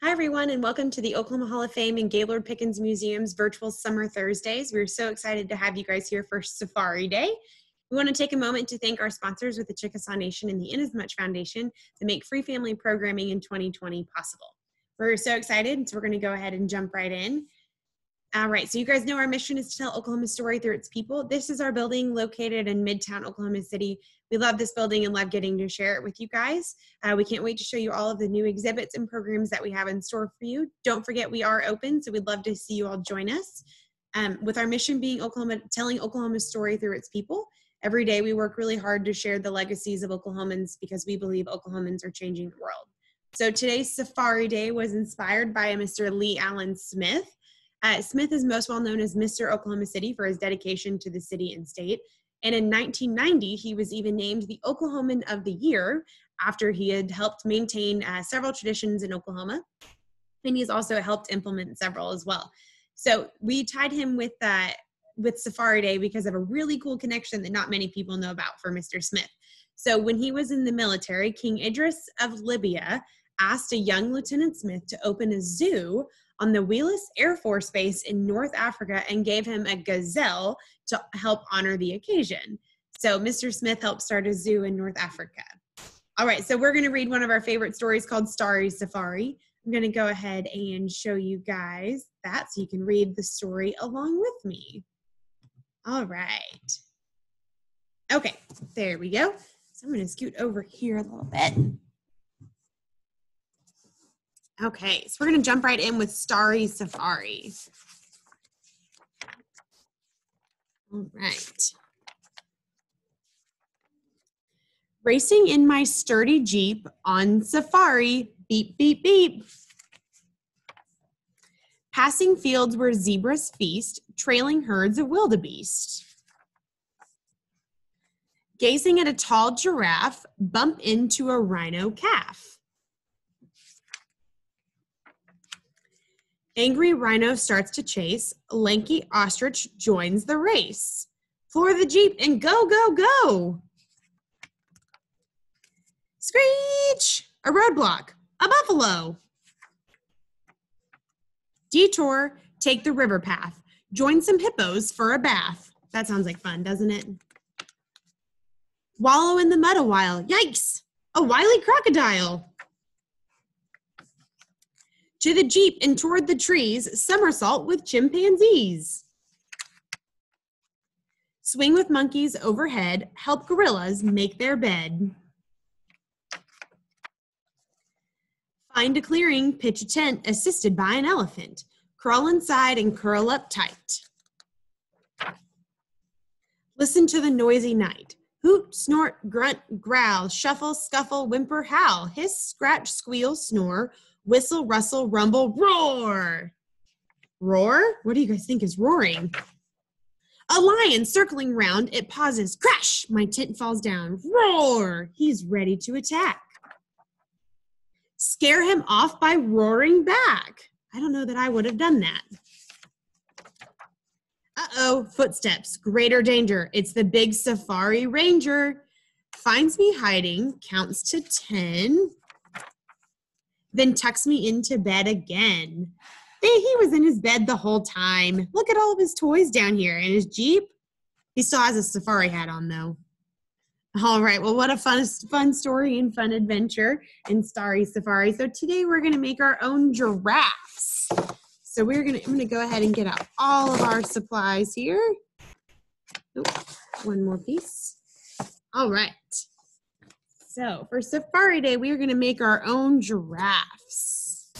Hi, everyone, and welcome to the Oklahoma Hall of Fame and Gaylord Pickens Museum's virtual Summer Thursdays. We're so excited to have you guys here for Safari Day. We want to take a moment to thank our sponsors with the Chickasaw Nation and the Inasmuch Foundation to make free family programming in 2020 possible. We're so excited, so we're going to go ahead and jump right in. All right, so you guys know our mission is to tell Oklahoma's story through its people. This is our building located in Midtown Oklahoma City. We love this building and love getting to share it with you guys. Uh, we can't wait to show you all of the new exhibits and programs that we have in store for you. Don't forget, we are open, so we'd love to see you all join us. Um, with our mission being Oklahoma, telling Oklahoma's story through its people. Every day we work really hard to share the legacies of Oklahomans because we believe Oklahomans are changing the world. So today's Safari Day was inspired by Mr. Lee Allen Smith. Uh, Smith is most well known as Mr. Oklahoma City for his dedication to the city and state. And in 1990, he was even named the Oklahoman of the Year after he had helped maintain uh, several traditions in Oklahoma. And he's also helped implement several as well. So we tied him with uh, with Safari Day because of a really cool connection that not many people know about for Mr. Smith. So when he was in the military, King Idris of Libya asked a young Lieutenant Smith to open a zoo on the Wheelus Air Force Base in North Africa and gave him a gazelle to help honor the occasion. So Mr. Smith helped start a zoo in North Africa. All right, so we're going to read one of our favorite stories called Starry Safari. I'm going to go ahead and show you guys that so you can read the story along with me. All right. Okay, there we go. So I'm going to scoot over here a little bit. Okay, so we're going to jump right in with Starry Safari. All right. Racing in my sturdy Jeep on safari, beep, beep, beep. Passing fields where zebras feast, trailing herds of wildebeest. Gazing at a tall giraffe, bump into a rhino calf. Angry rhino starts to chase. Lanky ostrich joins the race. Floor the Jeep and go, go, go. Screech! A roadblock. A buffalo. Detour, take the river path. Join some hippos for a bath. That sounds like fun, doesn't it? Wallow in the mud a while. Yikes! A wily crocodile to the Jeep and toward the trees, somersault with chimpanzees. Swing with monkeys overhead, help gorillas make their bed. Find a clearing, pitch a tent assisted by an elephant. Crawl inside and curl up tight. Listen to the noisy night. Hoot, snort, grunt, growl, shuffle, scuffle, whimper, howl, hiss, scratch, squeal, snore, whistle, rustle, rumble, roar. Roar? What do you guys think is roaring? A lion circling round, it pauses. Crash! My tent falls down. Roar! He's ready to attack. Scare him off by roaring back. I don't know that I would have done that. Uh oh, footsteps, greater danger. It's the big safari ranger. Finds me hiding, counts to 10, then tucks me into bed again. He was in his bed the whole time. Look at all of his toys down here and his Jeep. He still has a safari hat on though. All right, well, what a fun, fun story and fun adventure in Starry Safari. So today we're gonna make our own giraffes. So we're gonna, I'm gonna go ahead and get out all of our supplies here. one more piece. All right. So for Safari Day, we are going to make our own giraffes.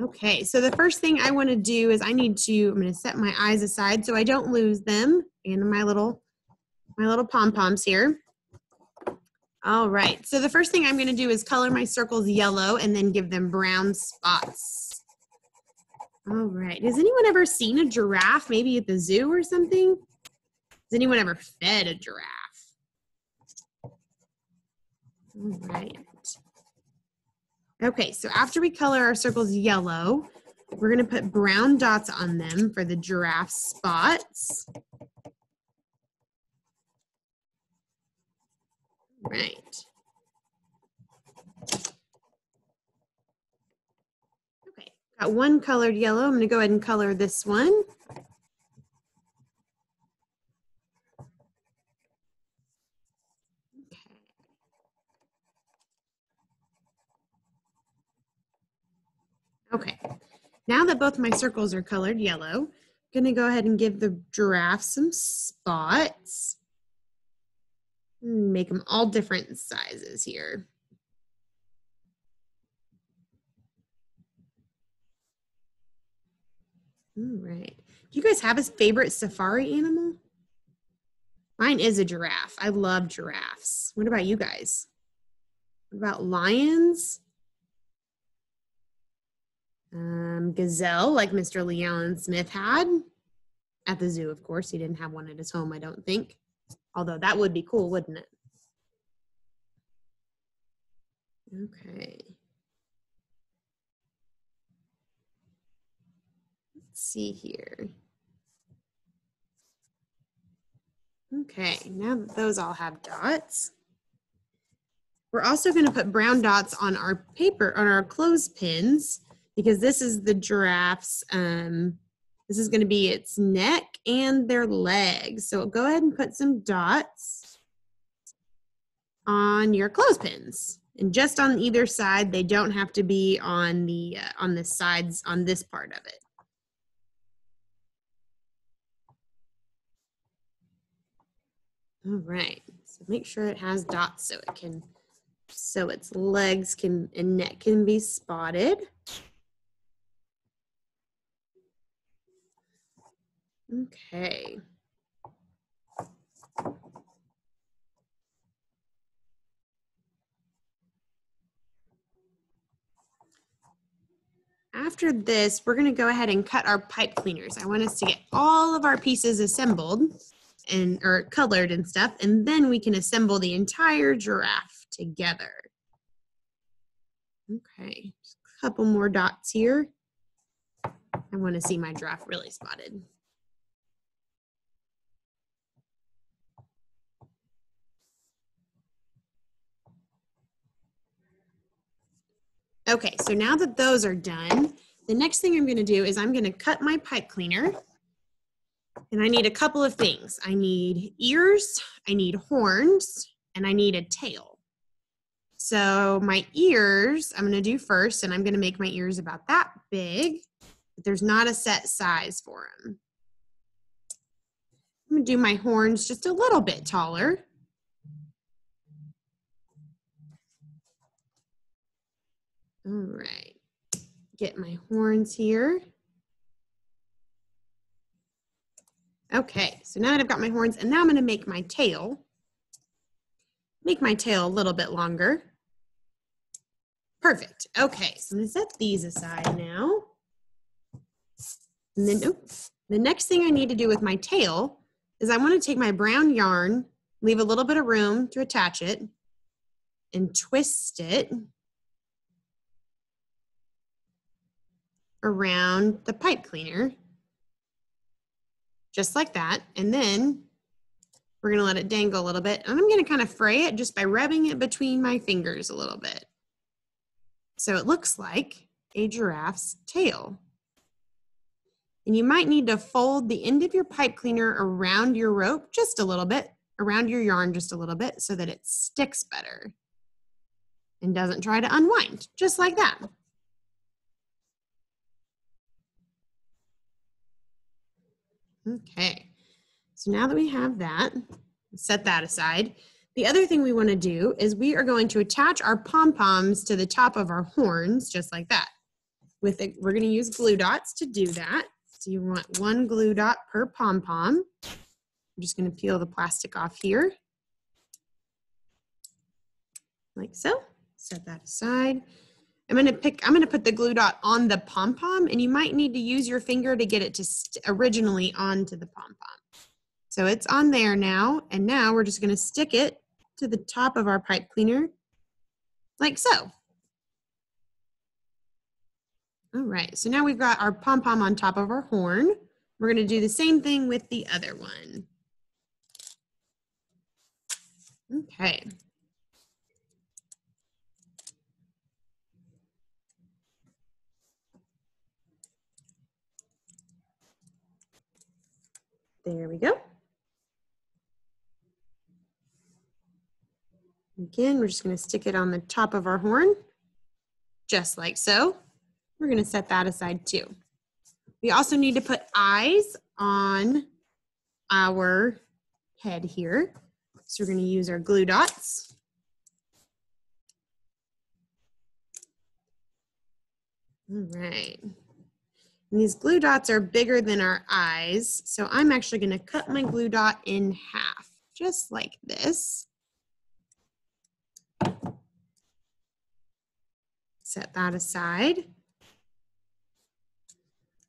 Okay, so the first thing I want to do is I need to, I'm going to set my eyes aside so I don't lose them and my little, my little pom-poms here. All right, so the first thing I'm going to do is color my circles yellow and then give them brown spots. All right, has anyone ever seen a giraffe maybe at the zoo or something? Has anyone ever fed a giraffe? All right. Okay, so after we color our circles yellow, we're gonna put brown dots on them for the giraffe spots. Right. Okay, got one colored yellow. I'm going to go ahead and color this one. Okay, now that both my circles are colored yellow, I'm gonna go ahead and give the giraffe some spots. Make them all different sizes here. All right. Do you guys have a favorite safari animal? Mine is a giraffe. I love giraffes. What about you guys? What about lions? Um, gazelle, like Mr. Lee Allen Smith had at the zoo, of course. He didn't have one at his home, I don't think. Although that would be cool, wouldn't it? Okay. Let's see here. Okay, now that those all have dots, we're also going to put brown dots on our paper, on our clothespins, because this is the giraffe's, um, this is going to be its neck and their legs. So go ahead and put some dots on your clothespins. And just on either side, they don't have to be on the uh, on the sides on this part of it. All right, so make sure it has dots so it can, so its legs can and neck can be spotted. Okay. After this, we're gonna go ahead and cut our pipe cleaners. I want us to get all of our pieces assembled and or colored and stuff, and then we can assemble the entire giraffe together. Okay, Just a couple more dots here. I want to see my giraffe really spotted. Okay, so now that those are done, the next thing I'm gonna do is I'm gonna cut my pipe cleaner. And I need a couple of things. I need ears, I need horns, and I need a tail. So my ears, I'm gonna do first, and I'm gonna make my ears about that big, but there's not a set size for them. I'm gonna do my horns just a little bit taller. All right, get my horns here. Okay, so now that I've got my horns, and now I'm gonna make my tail. Make my tail a little bit longer. Perfect, okay, so I'm gonna set these aside now. And then, oops, the next thing I need to do with my tail is I wanna take my brown yarn, leave a little bit of room to attach it, and twist it around the pipe cleaner, just like that. And then we're gonna let it dangle a little bit. And I'm gonna kind of fray it just by rubbing it between my fingers a little bit. So it looks like a giraffe's tail. And you might need to fold the end of your pipe cleaner around your rope just a little bit, around your yarn just a little bit so that it sticks better and doesn't try to unwind, just like that. Okay, so now that we have that, set that aside. The other thing we want to do is we are going to attach our pom-poms to the top of our horns, just like that. With it, we're going to use glue dots to do that. So you want one glue dot per pom-pom. I'm just going to peel the plastic off here. Like so. Set that aside. I'm gonna pick, I'm gonna put the glue dot on the pom-pom and you might need to use your finger to get it to originally onto the pom-pom. So it's on there now, and now we're just gonna stick it to the top of our pipe cleaner, like so. All right, so now we've got our pom-pom on top of our horn. We're gonna do the same thing with the other one. Okay, There we go. Again, we're just going to stick it on the top of our horn, just like so. We're going to set that aside too. We also need to put eyes on our head here. So we're going to use our glue dots. All right. And these glue dots are bigger than our eyes, so I'm actually going to cut my glue dot in half, just like this. Set that aside.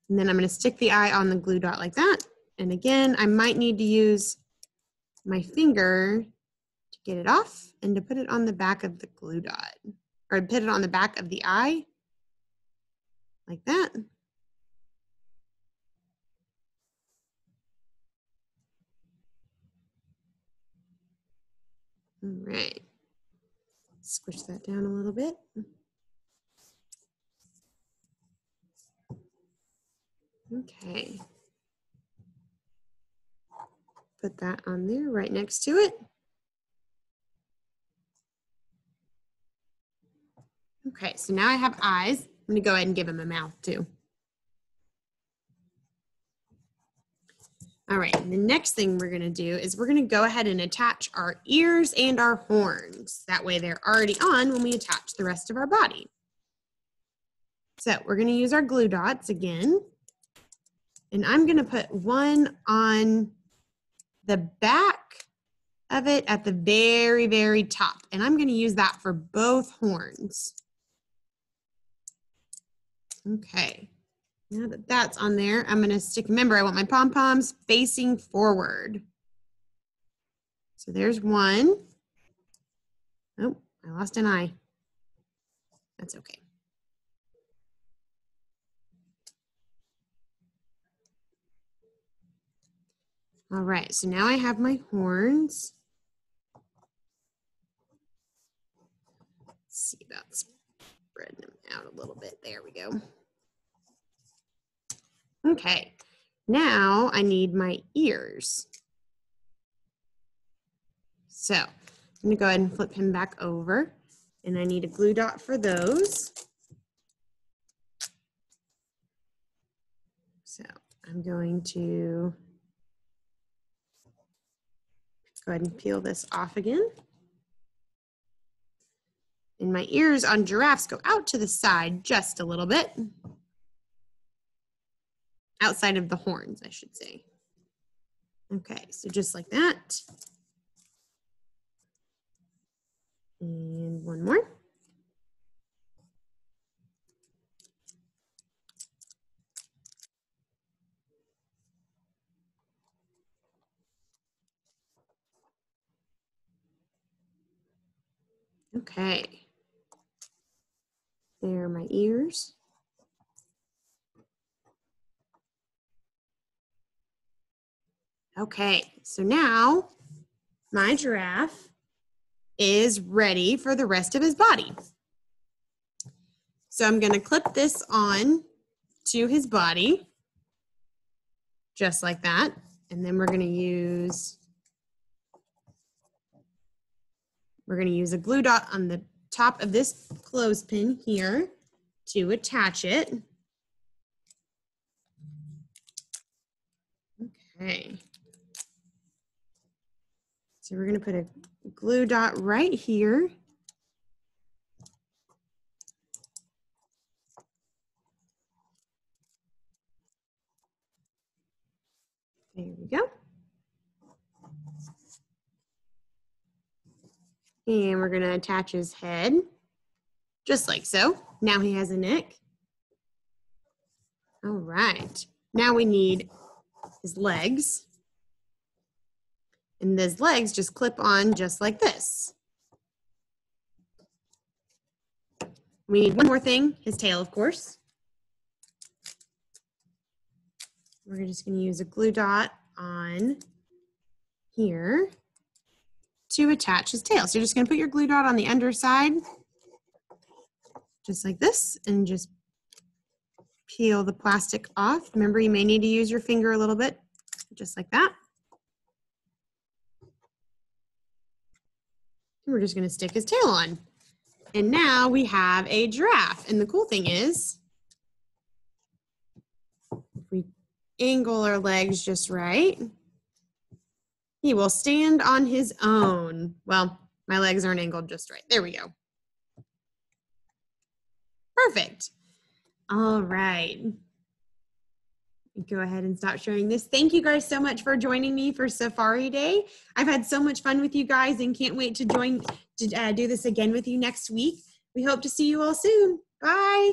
And then I'm going to stick the eye on the glue dot like that. And again, I might need to use my finger to get it off and to put it on the back of the glue dot or put it on the back of the eye like that. All right. Squish that down a little bit. Okay. Put that on there right next to it. Okay, so now I have eyes. I'm gonna go ahead and give him a mouth too. All right, the next thing we're gonna do is we're gonna go ahead and attach our ears and our horns. That way they're already on when we attach the rest of our body. So we're gonna use our glue dots again. And I'm gonna put one on the back of it at the very, very top. And I'm gonna use that for both horns. Okay, now that that's on there, I'm gonna stick, remember I want my pom-poms facing forward. So there's one. Oh, I lost an eye. That's okay. All right, so now I have my horns. Let's see about spreading them out a little bit. There we go. Okay, now I need my ears. So I'm gonna go ahead and flip him back over and I need a glue dot for those. So I'm going to go ahead and peel this off again. And my ears on giraffes go out to the side just a little bit. Outside of the horns, I should say. Okay, so just like that. And one more. Okay. There are my ears. Okay, so now my giraffe is ready for the rest of his body. So I'm gonna clip this on to his body, just like that. And then we're gonna use We're going to use a glue dot on the top of this clothespin here to attach it. Okay. So we're going to put a glue dot right here. There we go. And we're gonna attach his head, just like so. Now he has a neck. All right, now we need his legs. And his legs just clip on just like this. We need one more thing, his tail, of course. We're just gonna use a glue dot on here to attach his tail. So you're just gonna put your glue dot on the underside, just like this, and just peel the plastic off. Remember, you may need to use your finger a little bit just like that. We're just gonna stick his tail on. And now we have a giraffe. And the cool thing is, if we angle our legs just right, he will stand on his own. Well, my legs aren't angled just right. There we go. Perfect. All right. Go ahead and stop sharing this. Thank you guys so much for joining me for Safari Day. I've had so much fun with you guys and can't wait to join to uh, do this again with you next week. We hope to see you all soon. Bye.